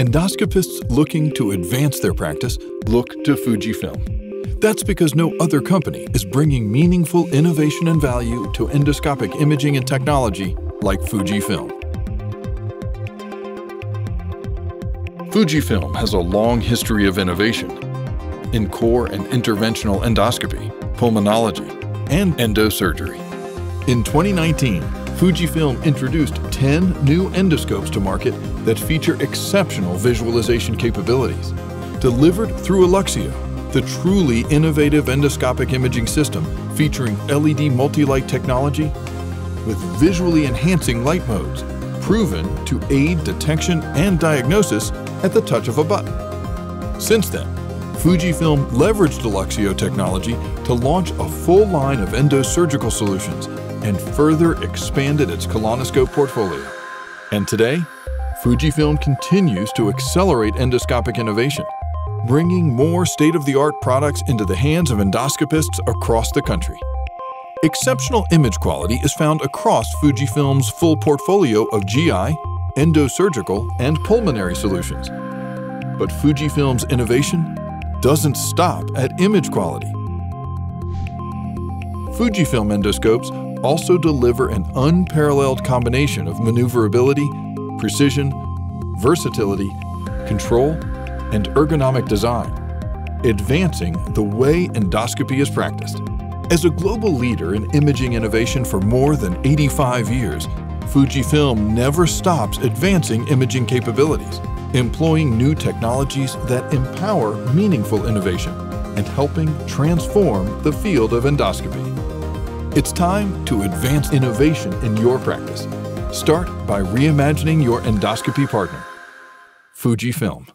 Endoscopists looking to advance their practice look to Fujifilm. That's because no other company is bringing meaningful innovation and value to endoscopic imaging and technology like Fujifilm. Fujifilm has a long history of innovation in core and interventional endoscopy, pulmonology, and endosurgery. In 2019, Fujifilm introduced 10 new endoscopes to market that feature exceptional visualization capabilities. Delivered through Eluxeo, the truly innovative endoscopic imaging system featuring LED multi-light technology with visually enhancing light modes, proven to aid detection and diagnosis at the touch of a button. Since then, Fujifilm leveraged Eluxeo technology to launch a full line of endosurgical solutions and further expanded its colonoscope portfolio. And today, Fujifilm continues to accelerate endoscopic innovation, bringing more state-of-the-art products into the hands of endoscopists across the country. Exceptional image quality is found across Fujifilm's full portfolio of GI, endosurgical, and pulmonary solutions. But Fujifilm's innovation doesn't stop at image quality. Fujifilm endoscopes also deliver an unparalleled combination of maneuverability, precision, versatility, control, and ergonomic design, advancing the way endoscopy is practiced. As a global leader in imaging innovation for more than 85 years, Fujifilm never stops advancing imaging capabilities, employing new technologies that empower meaningful innovation and helping transform the field of endoscopy. It's time to advance innovation in your practice. Start by reimagining your endoscopy partner. Fujifilm.